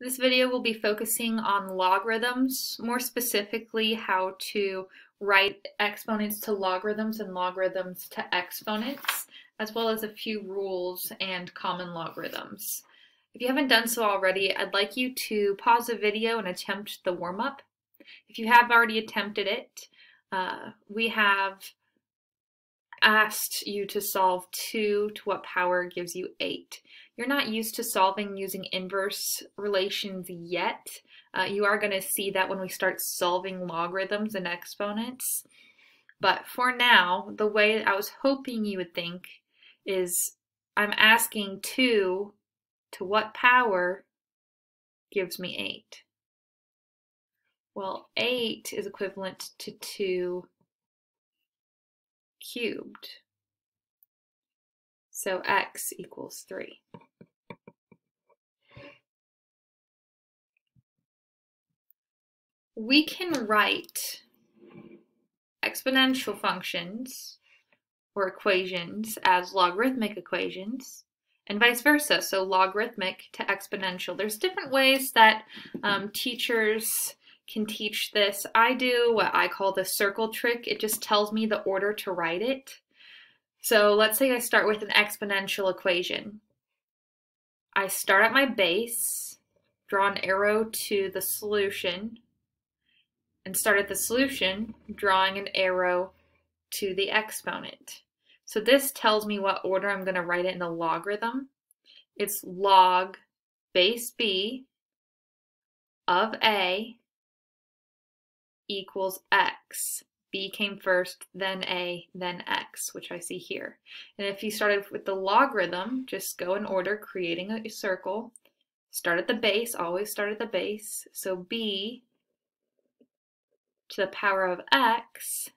This video will be focusing on logarithms, more specifically how to write exponents to logarithms and logarithms to exponents, as well as a few rules and common logarithms. If you haven't done so already, I'd like you to pause the video and attempt the warm-up. If you have already attempted it, uh, we have asked you to solve 2 to what power gives you 8. You're not used to solving using inverse relations yet. Uh, you are going to see that when we start solving logarithms and exponents. But for now, the way I was hoping you would think is I'm asking 2 to what power gives me 8? Well, 8 is equivalent to 2 cubed. So x equals 3. We can write exponential functions or equations as logarithmic equations and vice versa. So logarithmic to exponential. There's different ways that um, teachers can teach this. I do what I call the circle trick. It just tells me the order to write it. So let's say I start with an exponential equation. I start at my base, draw an arrow to the solution, and start at the solution, drawing an arrow to the exponent. So this tells me what order I'm going to write it in the logarithm. It's log base b of a equals x. B came first, then A, then X, which I see here. And if you started with the logarithm, just go in order, creating a circle. Start at the base, always start at the base. So B to the power of X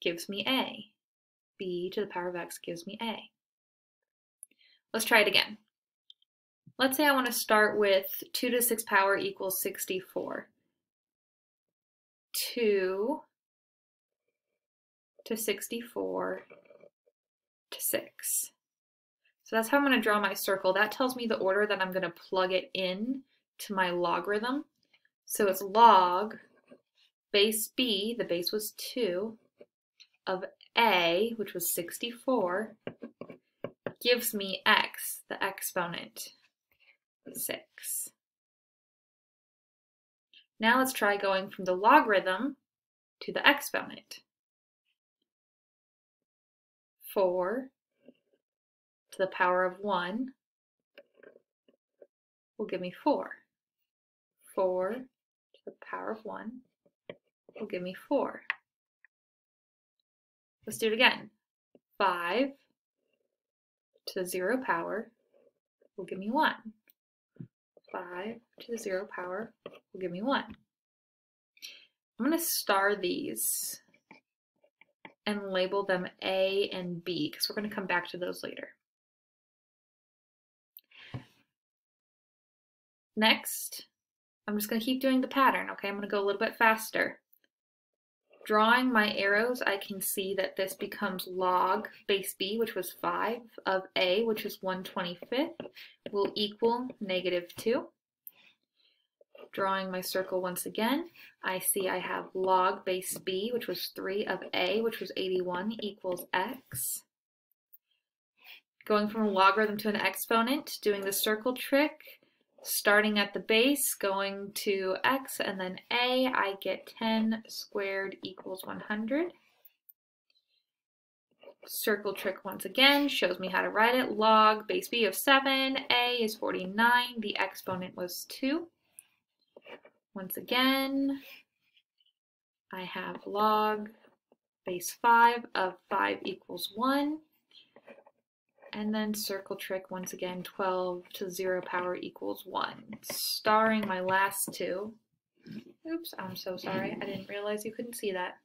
gives me A. B to the power of X gives me A. Let's try it again. Let's say I want to start with 2 to the 6th power equals 64. 2 to 64 to 6. So that's how I'm going to draw my circle. That tells me the order that I'm going to plug it in to my logarithm. So it's log base b, the base was 2, of a, which was 64, gives me x, the exponent, 6. Now let's try going from the logarithm to the exponent. 4 to the power of 1 will give me 4. 4 to the power of 1 will give me 4. Let's do it again. 5 to the 0 power will give me 1. 5 to the 0 power will give me 1. I'm going to star these and label them A and B because we're going to come back to those later. Next, I'm just going to keep doing the pattern, okay? I'm going to go a little bit faster. Drawing my arrows, I can see that this becomes log base b, which was 5, of a, which is 1 25th, will equal negative 2. Drawing my circle once again, I see I have log base b, which was 3 of a, which was 81, equals x. Going from a logarithm to an exponent, doing the circle trick, starting at the base, going to x and then a, I get 10 squared equals 100. Circle trick once again shows me how to write it. Log base b of 7, a is 49, the exponent was 2. Once again, I have log base 5 of 5 equals 1. And then circle trick once again, 12 to 0 power equals 1. Starring my last two. Oops, I'm so sorry. I didn't realize you couldn't see that.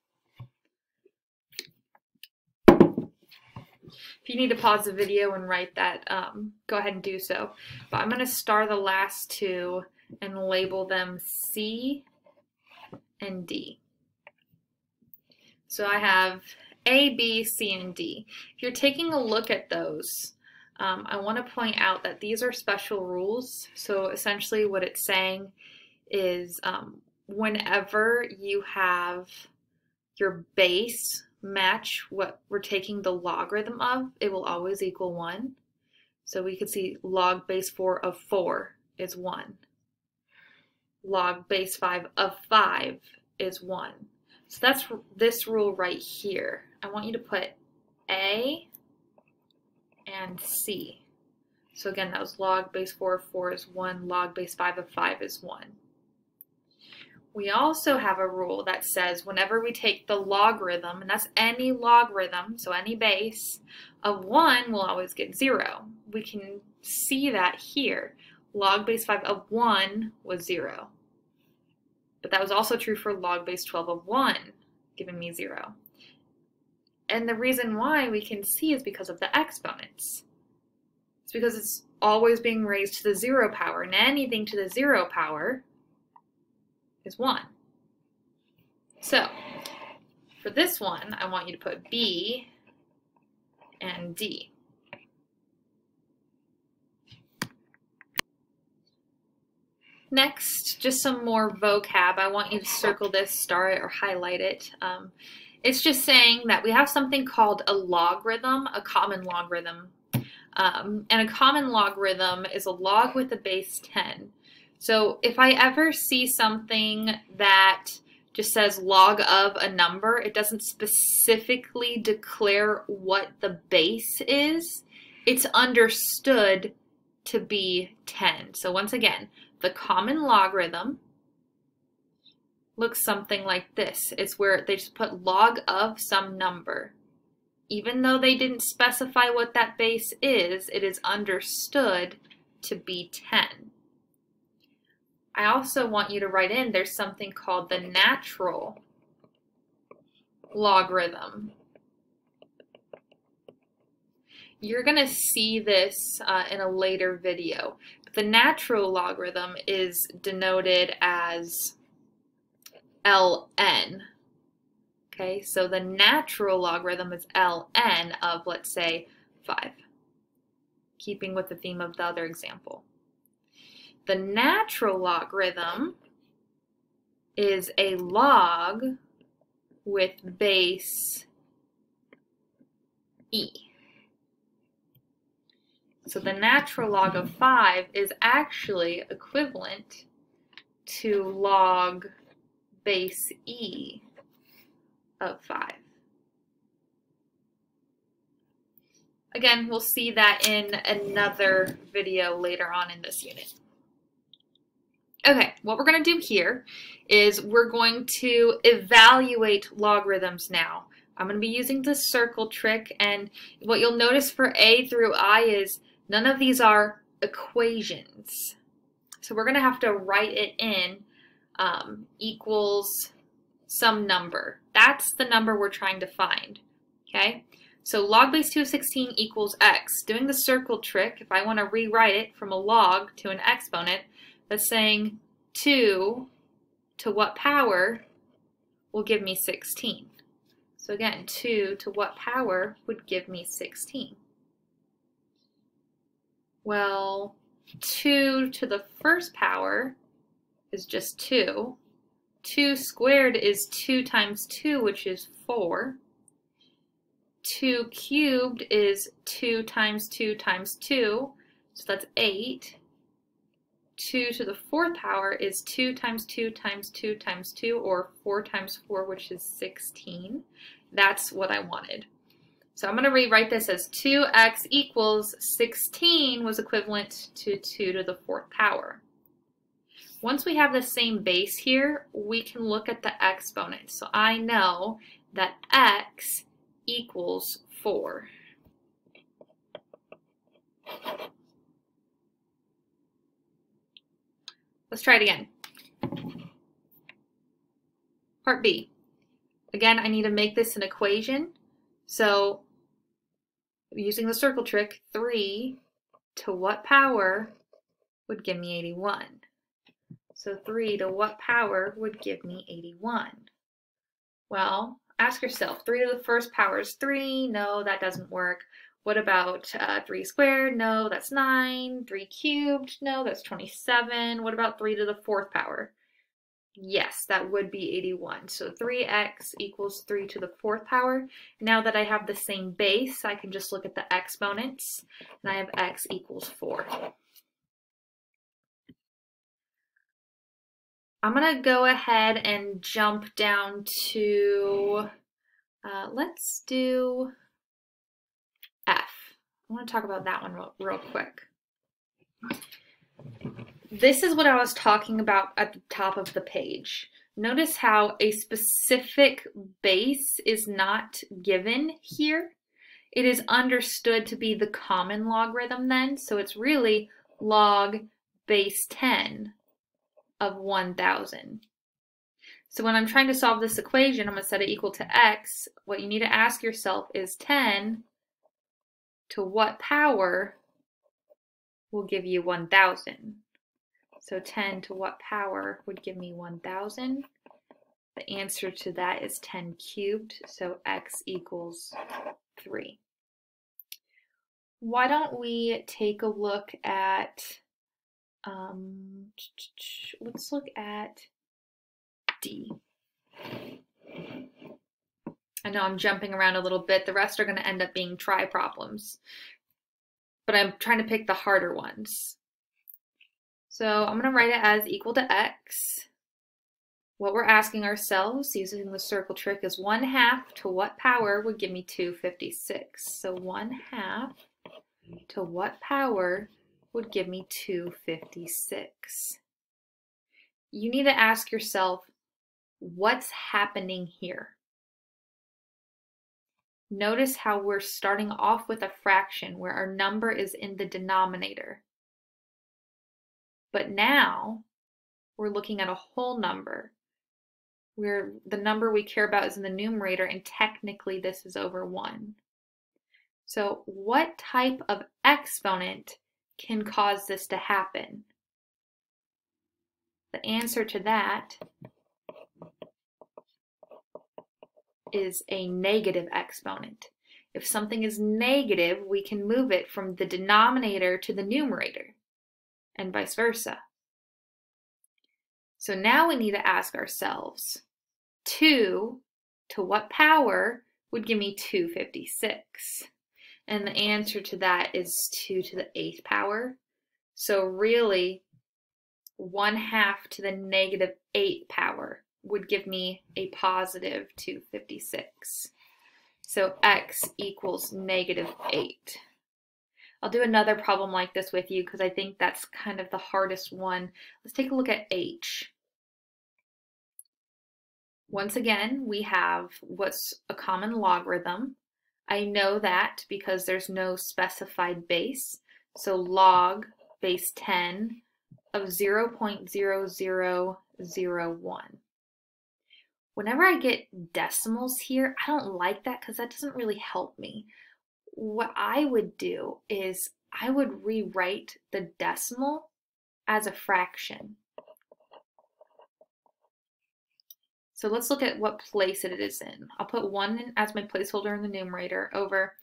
If you need to pause the video and write that, um, go ahead and do so. But I'm going to star the last two and label them C and D. So I have a, B, C, and D. If you're taking a look at those, um, I want to point out that these are special rules. So essentially what it's saying is um, whenever you have your base match what we're taking the logarithm of, it will always equal 1. So we could see log base 4 of 4 is 1. Log base 5 of 5 is 1. So that's this rule right here. I want you to put A and C. So again, that was log base 4 of 4 is 1, log base 5 of 5 is 1. We also have a rule that says whenever we take the logarithm, and that's any logarithm, so any base, of 1, we'll always get 0. We can see that here. Log base 5 of 1 was 0. But that was also true for log base 12 of 1, giving me 0. And the reason why we can see is because of the exponents. It's because it's always being raised to the 0 power, and anything to the 0 power is 1. So, for this one, I want you to put B and D. Next, just some more vocab. I want you to circle this, star it, or highlight it. Um, it's just saying that we have something called a logarithm, a common logarithm. Um, and a common logarithm is a log with a base 10. So if I ever see something that just says log of a number, it doesn't specifically declare what the base is. It's understood to be 10. So once again, the common logarithm looks something like this. It's where they just put log of some number. Even though they didn't specify what that base is, it is understood to be 10. I also want you to write in there's something called the natural logarithm. You're going to see this uh, in a later video. The natural logarithm is denoted as ln. Okay, so the natural logarithm is ln of, let's say, 5, keeping with the theme of the other example. The natural logarithm is a log with base e. So the natural log of 5 is actually equivalent to log base e of 5. Again, we'll see that in another video later on in this unit. Okay, what we're going to do here is we're going to evaluate logarithms now. I'm going to be using the circle trick, and what you'll notice for A through I is none of these are equations. So we're going to have to write it in um, equals some number. That's the number we're trying to find, okay? So log base 2 of 16 equals x. Doing the circle trick, if I want to rewrite it from a log to an exponent, that's saying 2 to what power will give me 16. So again, 2 to what power would give me 16? Well, 2 to the first power is just 2. 2 squared is 2 times 2, which is 4. 2 cubed is 2 times 2 times 2, so that's 8. 2 to the fourth power is 2 times 2 times 2 times 2, or 4 times 4, which is 16. That's what I wanted. So I'm going to rewrite this as 2x equals 16 was equivalent to 2 to the fourth power. Once we have the same base here, we can look at the exponents. So I know that x equals 4. Let's try it again. Part B. Again, I need to make this an equation. So using the circle trick, 3 to what power would give me 81? So 3 to what power would give me 81? Well, ask yourself, 3 to the first power is 3. No, that doesn't work. What about uh, 3 squared? No, that's 9. 3 cubed? No, that's 27. What about 3 to the 4th power? Yes, that would be 81. So 3x equals 3 to the 4th power. Now that I have the same base, I can just look at the exponents, and I have x equals 4. I'm going to go ahead and jump down to, uh, let's do F. I want to talk about that one real, real quick. This is what I was talking about at the top of the page. Notice how a specific base is not given here. It is understood to be the common logarithm then, so it's really log base 10 of 1,000. So when I'm trying to solve this equation, I'm going to set it equal to x. What you need to ask yourself is 10 to what power will give you 1,000? So 10 to what power would give me 1,000? The answer to that is 10 cubed, so x equals 3. Why don't we take a look at, um, let's look at D. I know I'm jumping around a little bit. The rest are going to end up being try problems. But I'm trying to pick the harder ones. So I'm going to write it as equal to x. What we're asking ourselves using the circle trick is 1 half to what power would give me 256. So 1 half to what power would give me 256. You need to ask yourself, what's happening here? Notice how we're starting off with a fraction where our number is in the denominator. But now we're looking at a whole number where the number we care about is in the numerator and technically this is over 1. So what type of exponent can cause this to happen? The answer to that is a negative exponent. If something is negative, we can move it from the denominator to the numerator and vice versa. So now we need to ask ourselves, 2 to what power would give me 256? And the answer to that is 2 to the 8th power. So really, 1 half to the negative 8th power would give me a positive 256. So x equals negative 8. I'll do another problem like this with you because I think that's kind of the hardest one. Let's take a look at h. Once again, we have what's a common logarithm. I know that because there's no specified base. So log base 10 of 0 0.0001. Whenever I get decimals here, I don't like that because that doesn't really help me what I would do is I would rewrite the decimal as a fraction. So let's look at what place it is in. I'll put 1 as my placeholder in the numerator over,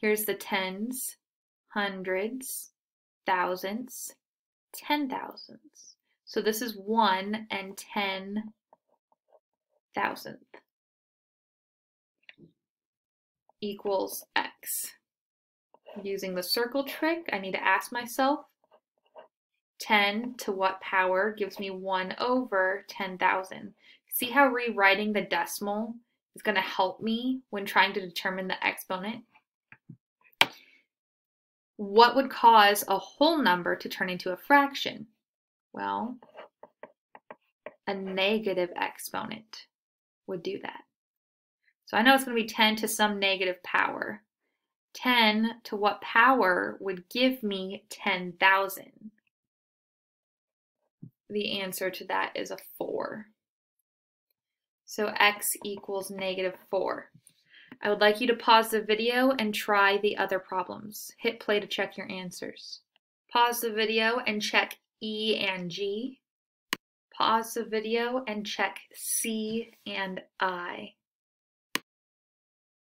here's the tens, hundreds, thousands, ten thousands. So this is 1 and 10 thousandth equals x using the circle trick, I need to ask myself 10 to what power gives me 1 over 10,000. See how rewriting the decimal is going to help me when trying to determine the exponent? What would cause a whole number to turn into a fraction? Well, a negative exponent would do that. So I know it's going to be 10 to some negative power. 10 to what power would give me 10,000? The answer to that is a 4. So x equals negative 4. I would like you to pause the video and try the other problems. Hit play to check your answers. Pause the video and check E and G. Pause the video and check C and I.